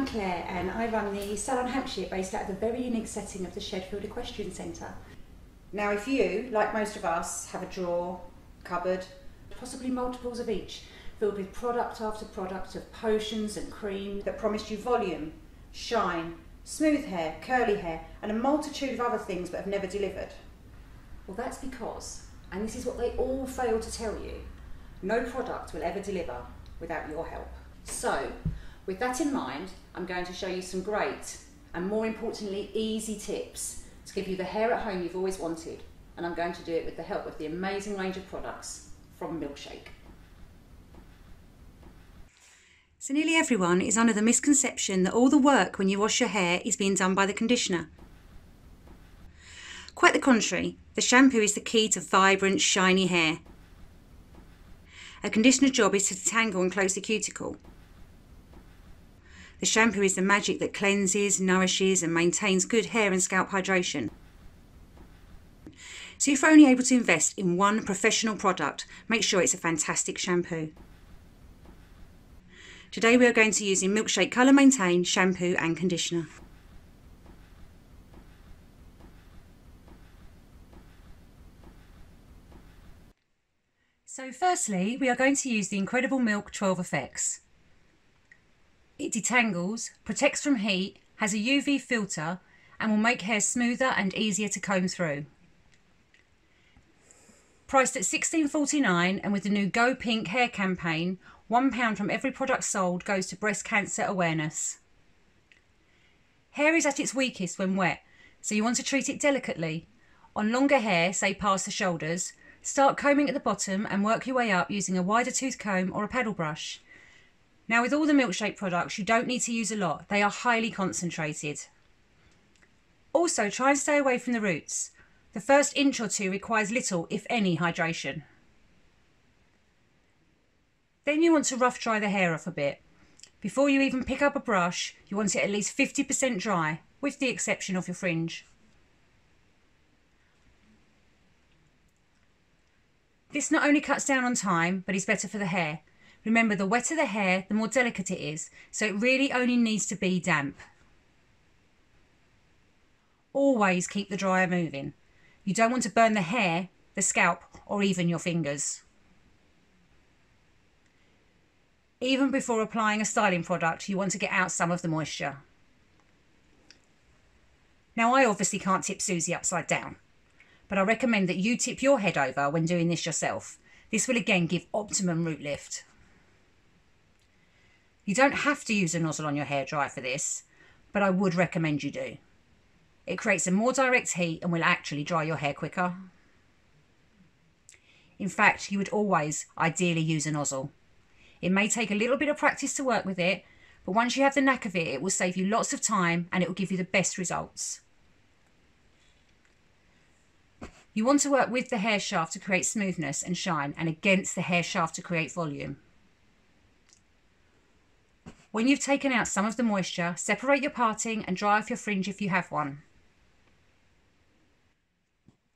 I'm Clare and I run the Salon Hampshire based out of the very unique setting of the Shedfield Equestrian Centre. Now if you, like most of us, have a drawer, cupboard, possibly multiples of each, filled with product after product of potions and cream that promised you volume, shine, smooth hair, curly hair and a multitude of other things but have never delivered. Well that's because, and this is what they all fail to tell you, no product will ever deliver without your help. So, with that in mind, I'm going to show you some great and more importantly easy tips to give you the hair at home you've always wanted and I'm going to do it with the help of the amazing range of products from Milkshake. So nearly everyone is under the misconception that all the work when you wash your hair is being done by the conditioner. Quite the contrary, the shampoo is the key to vibrant, shiny hair. A conditioner's job is to detangle and close the cuticle. The shampoo is the magic that cleanses, nourishes and maintains good hair and scalp hydration. So if you're only able to invest in one professional product, make sure it's a fantastic shampoo. Today we are going to use the Milkshake Colour Maintain shampoo and conditioner. So firstly, we are going to use the Incredible Milk 12 Effects. It detangles, protects from heat, has a UV filter and will make hair smoother and easier to comb through. Priced at $16.49 and with the new Go Pink hair campaign, £1 from every product sold goes to breast cancer awareness. Hair is at its weakest when wet, so you want to treat it delicately. On longer hair, say past the shoulders, start combing at the bottom and work your way up using a wider tooth comb or a paddle brush. Now with all the milkshake products, you don't need to use a lot. They are highly concentrated. Also, try and stay away from the roots. The first inch or two requires little, if any, hydration. Then you want to rough dry the hair off a bit. Before you even pick up a brush, you want it at least 50% dry, with the exception of your fringe. This not only cuts down on time, but is better for the hair, Remember, the wetter the hair, the more delicate it is, so it really only needs to be damp. Always keep the dryer moving. You don't want to burn the hair, the scalp, or even your fingers. Even before applying a styling product, you want to get out some of the moisture. Now, I obviously can't tip Susie upside down, but I recommend that you tip your head over when doing this yourself. This will again give optimum root lift. You don't have to use a nozzle on your hairdryer for this, but I would recommend you do. It creates a more direct heat and will actually dry your hair quicker. In fact, you would always ideally use a nozzle. It may take a little bit of practice to work with it, but once you have the knack of it, it will save you lots of time and it will give you the best results. You want to work with the hair shaft to create smoothness and shine and against the hair shaft to create volume. When you've taken out some of the moisture, separate your parting and dry off your fringe if you have one.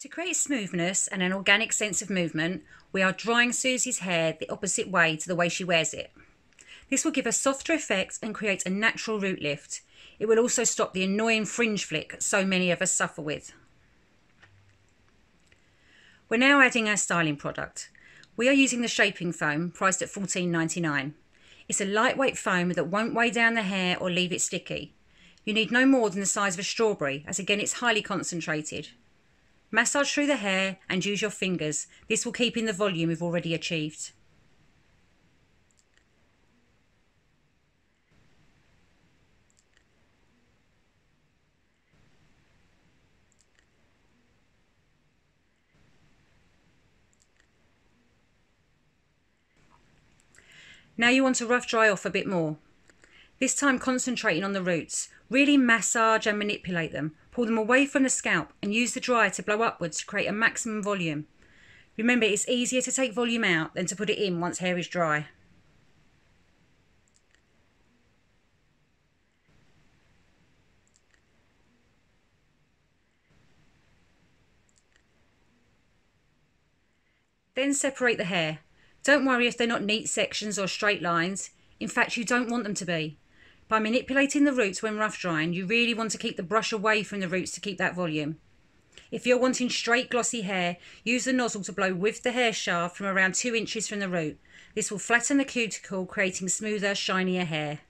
To create smoothness and an organic sense of movement, we are drying Susie's hair the opposite way to the way she wears it. This will give a softer effect and create a natural root lift. It will also stop the annoying fringe flick so many of us suffer with. We're now adding our styling product. We are using the shaping foam, priced at $14.99. It's a lightweight foam that won't weigh down the hair or leave it sticky. You need no more than the size of a strawberry, as again it's highly concentrated. Massage through the hair and use your fingers. This will keep in the volume you've already achieved. Now you want to rough dry off a bit more. This time concentrating on the roots. Really massage and manipulate them. Pull them away from the scalp and use the dryer to blow upwards to create a maximum volume. Remember, it's easier to take volume out than to put it in once hair is dry. Then separate the hair. Don't worry if they're not neat sections or straight lines. In fact, you don't want them to be. By manipulating the roots when rough drying, you really want to keep the brush away from the roots to keep that volume. If you're wanting straight glossy hair, use the nozzle to blow with the hair shaft from around 2 inches from the root. This will flatten the cuticle, creating smoother, shinier hair.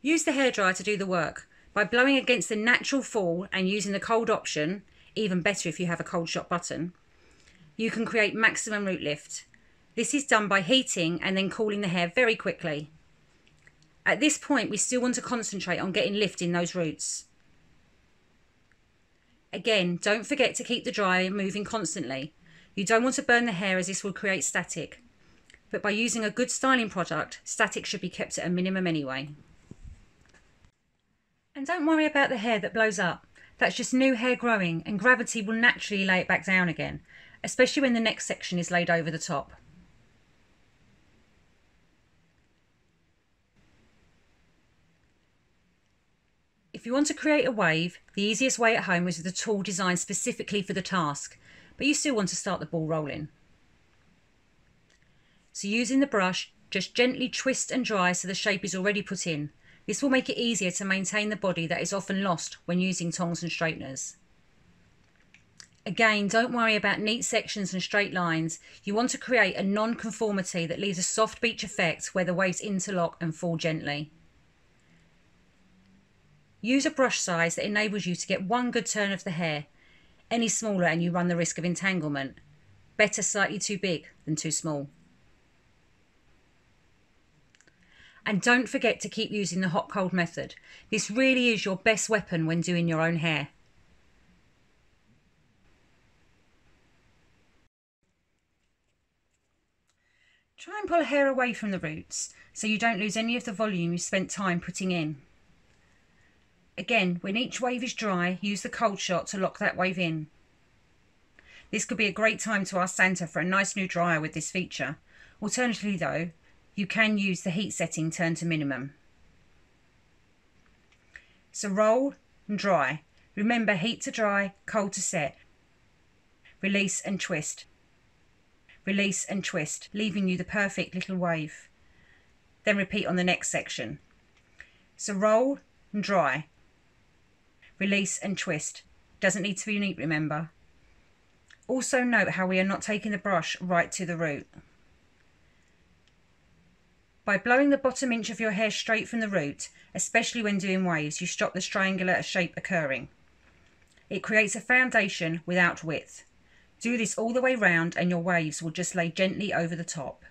Use the hairdryer to do the work. By blowing against the natural fall and using the cold option, even better if you have a cold shot button, you can create maximum root lift. This is done by heating and then cooling the hair very quickly. At this point, we still want to concentrate on getting lift in those roots. Again, don't forget to keep the dryer moving constantly. You don't want to burn the hair as this will create static. But by using a good styling product, static should be kept at a minimum anyway. And don't worry about the hair that blows up. That's just new hair growing and gravity will naturally lay it back down again, especially when the next section is laid over the top. If you want to create a wave, the easiest way at home is with a tool designed specifically for the task, but you still want to start the ball rolling. So using the brush, just gently twist and dry so the shape is already put in. This will make it easier to maintain the body that is often lost when using tongs and straighteners. Again, don't worry about neat sections and straight lines. You want to create a non-conformity that leaves a soft beach effect where the waves interlock and fall gently. Use a brush size that enables you to get one good turn of the hair. Any smaller and you run the risk of entanglement. Better slightly too big than too small. And don't forget to keep using the hot cold method. This really is your best weapon when doing your own hair. Try and pull hair away from the roots so you don't lose any of the volume you spent time putting in. Again, when each wave is dry, use the cold shot to lock that wave in. This could be a great time to ask Santa for a nice new dryer with this feature. Alternatively though, you can use the heat setting turned to minimum. So roll and dry. Remember heat to dry, cold to set. Release and twist. Release and twist, leaving you the perfect little wave. Then repeat on the next section. So roll and dry. Release and twist. Doesn't need to be neat, remember. Also note how we are not taking the brush right to the root. By blowing the bottom inch of your hair straight from the root, especially when doing waves, you stop the triangular shape occurring. It creates a foundation without width. Do this all the way round and your waves will just lay gently over the top.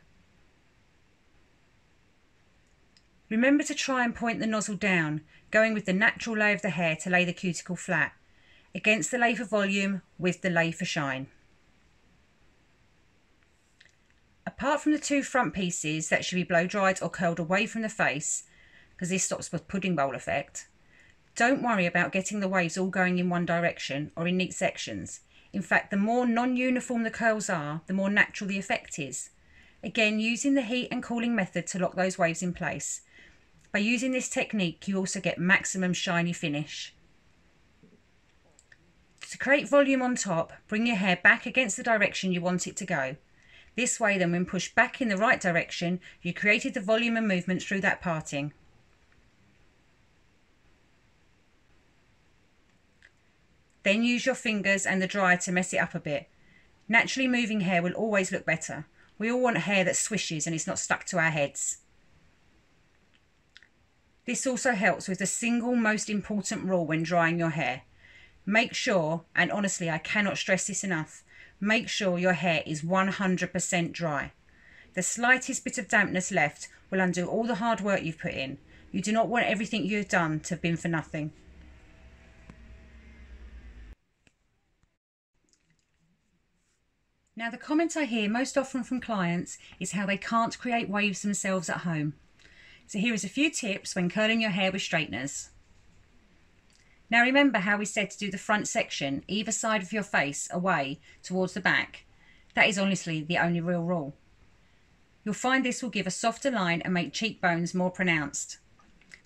Remember to try and point the nozzle down, going with the natural lay of the hair to lay the cuticle flat, against the lay for volume with the lay for shine. Apart from the two front pieces that should be blow dried or curled away from the face, because this stops the pudding bowl effect, don't worry about getting the waves all going in one direction or in neat sections. In fact, the more non-uniform the curls are, the more natural the effect is. Again, using the heat and cooling method to lock those waves in place by using this technique, you also get maximum shiny finish. To create volume on top, bring your hair back against the direction you want it to go. This way then when pushed back in the right direction, you created the volume and movement through that parting. Then use your fingers and the dryer to mess it up a bit. Naturally moving hair will always look better. We all want hair that swishes and is not stuck to our heads. This also helps with the single most important rule when drying your hair. Make sure, and honestly I cannot stress this enough, make sure your hair is 100% dry. The slightest bit of dampness left will undo all the hard work you've put in. You do not want everything you've done to have been for nothing. Now the comment I hear most often from clients is how they can't create waves themselves at home. So here is a few tips when curling your hair with straighteners. Now remember how we said to do the front section either side of your face away towards the back. That is honestly the only real rule. You'll find this will give a softer line and make cheekbones more pronounced.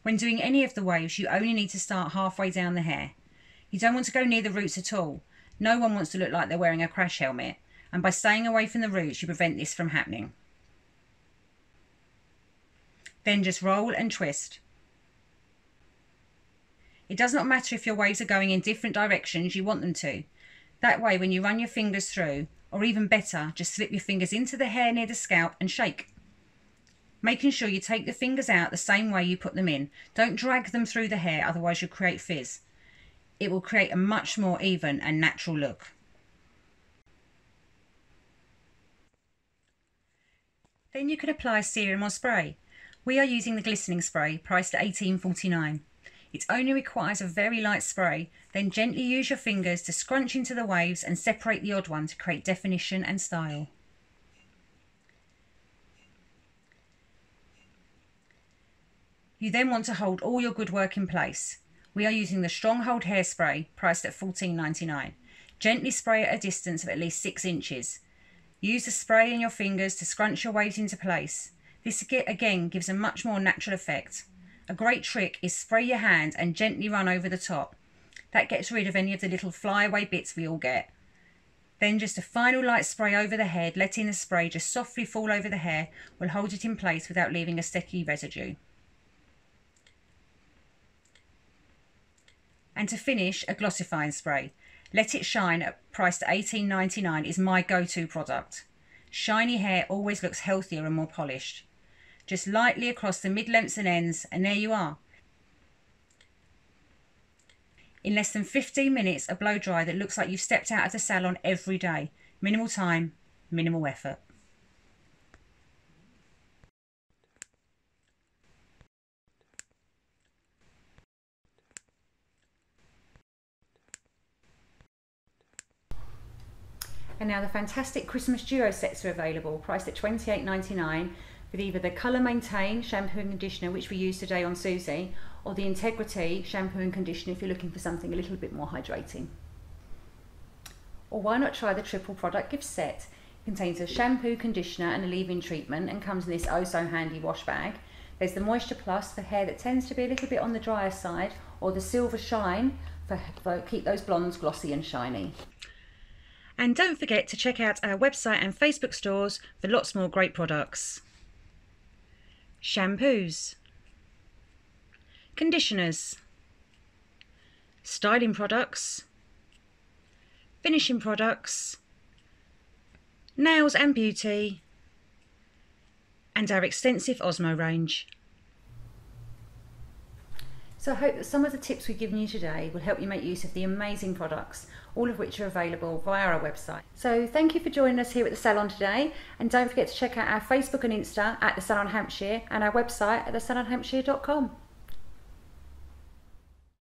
When doing any of the waves, you only need to start halfway down the hair. You don't want to go near the roots at all. No one wants to look like they're wearing a crash helmet, and by staying away from the roots, you prevent this from happening. Then just roll and twist. It does not matter if your waves are going in different directions you want them to. That way, when you run your fingers through, or even better, just slip your fingers into the hair near the scalp and shake. Making sure you take the fingers out the same way you put them in. Don't drag them through the hair, otherwise you'll create fizz. It will create a much more even and natural look. Then you can apply serum or spray. We are using the glistening spray, priced at $18.49. It only requires a very light spray, then gently use your fingers to scrunch into the waves and separate the odd one to create definition and style. You then want to hold all your good work in place. We are using the Stronghold hairspray, priced at $14.99. Gently spray at a distance of at least 6 inches. Use the spray in your fingers to scrunch your waves into place. This again gives a much more natural effect. A great trick is spray your hand and gently run over the top. That gets rid of any of the little flyaway bits we all get. Then just a final light spray over the head, letting the spray just softly fall over the hair will hold it in place without leaving a sticky residue. And to finish, a glossifying spray. Let It Shine, priced at $18.99, is my go-to product. Shiny hair always looks healthier and more polished just lightly across the mid-lengths and ends, and there you are. In less than 15 minutes, a blow dry that looks like you've stepped out of the salon every day. Minimal time, minimal effort. And now the fantastic Christmas duo sets are available, priced at $28.99 with either the Colour Maintain shampoo and conditioner, which we use today on Susie, or the Integrity shampoo and conditioner if you're looking for something a little bit more hydrating. Or why not try the triple product gift set? It contains a shampoo, conditioner, and a leave-in treatment, and comes in this oh so handy wash bag. There's the Moisture Plus for hair that tends to be a little bit on the drier side, or the Silver Shine for, for keep those blondes glossy and shiny. And don't forget to check out our website and Facebook stores for lots more great products. Shampoos, conditioners, styling products, finishing products, nails and beauty, and our extensive Osmo range. So I hope that some of the tips we've given you today will help you make use of the amazing products, all of which are available via our website. So thank you for joining us here at the salon today, and don't forget to check out our Facebook and Insta at the Salon Hampshire and our website at thesalonhampshire.com.